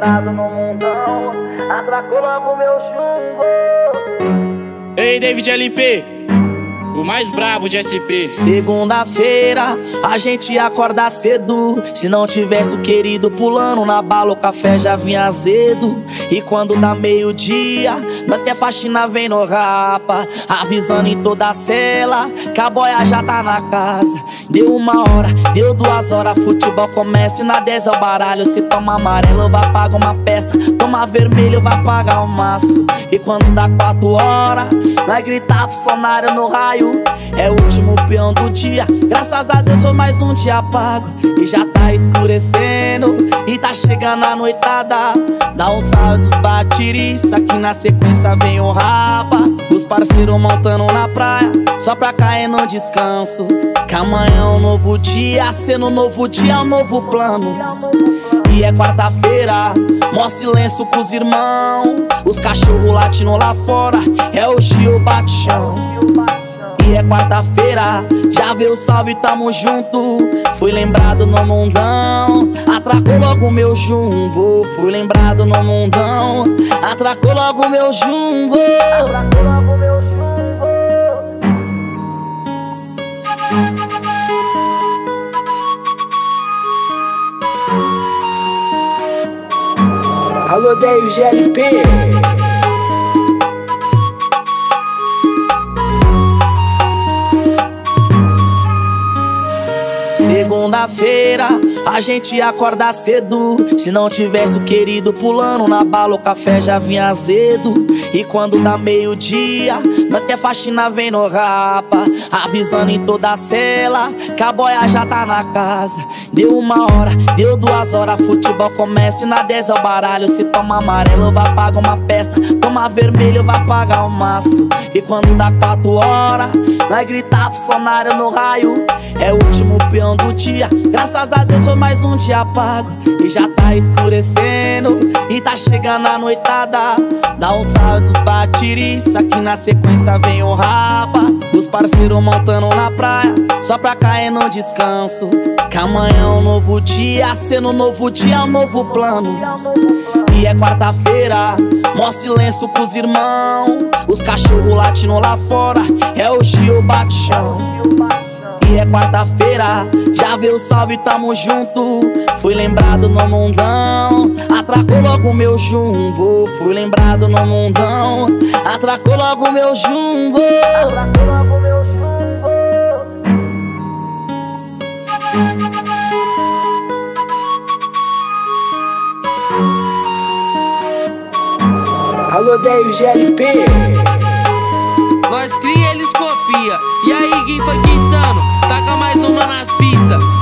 lembrado no mundão. Atracou logo meu chumbo. Ei, David LP. O mais brabo de SP. Segunda-feira, a gente acorda cedo. Se não tivesse o querido pulando na bala, o café já vinha azedo. E quando dá meio-dia, nós que é faxina vem no rapa. Avisando em toda a cela que a boia já tá na casa. Deu uma hora, deu duas horas, futebol começa e na 10 é o baralho. Se toma amarelo, vai pagar uma peça. Toma vermelho, vai pagar o maço. E quando dá quatro horas, nós gritar funcionário no raio. É o último peão do dia. Graças a Deus foi mais um dia pago. E já tá escurecendo. E tá chegando a noitada. Dá um salve dos batiriça. Que na sequência vem o rapa. Os parceiros montando na praia. Só pra cair no descanso. Que amanhã é um novo dia. Sendo um novo dia, é um novo plano. E é quarta-feira, mó silêncio com os irmãos. Os cachorros latindo lá fora, é o Gil Bate-chão é quarta-feira Já veio salve, tamo junto. Fui lembrado no mundão Atracou logo meu jumbo. Fui lembrado no mundão Atracou logo meu jumbo. Atracou logo meu jumbo Alô, Deio GLP Segunda-feira, a gente acorda cedo. Se não tivesse o querido pulando na bala, o café já vinha azedo. E quando dá meio-dia, nós que é faxina vem no rapa. Avisando em toda a cela que a boia já tá na casa. Deu uma hora, deu duas horas, futebol começa e na 10 é o baralho. Se toma amarelo, vai pagar uma peça. Toma vermelho, vai pagar o um maço. E quando dá quatro horas, nós gritar funcionário no raio. É o último peão do dia. Graças a Deus foi mais um dia pago. E já tá escurecendo. E tá chegando a noitada. Dá um salve dos batiriça. Que na sequência vem o rapa. Os parceiros montando na praia. Só pra cair no descanso. Que amanhã é um novo dia. Sendo um novo dia, um novo plano. E é quarta-feira, mó silêncio os irmãos. Os cachorros latindo lá fora. É o Gil Bate-chão é quarta-feira Já veio salve, tamo junto. Fui lembrado no mundão Atracou logo meu jumbo. Fui lembrado no mundão Atracou logo meu jumbo. Atracou logo meu jumbo. Alô, Deio GLP Nós cria, eles copia. E aí, quem foi que insano? Taca mais uma nas pistas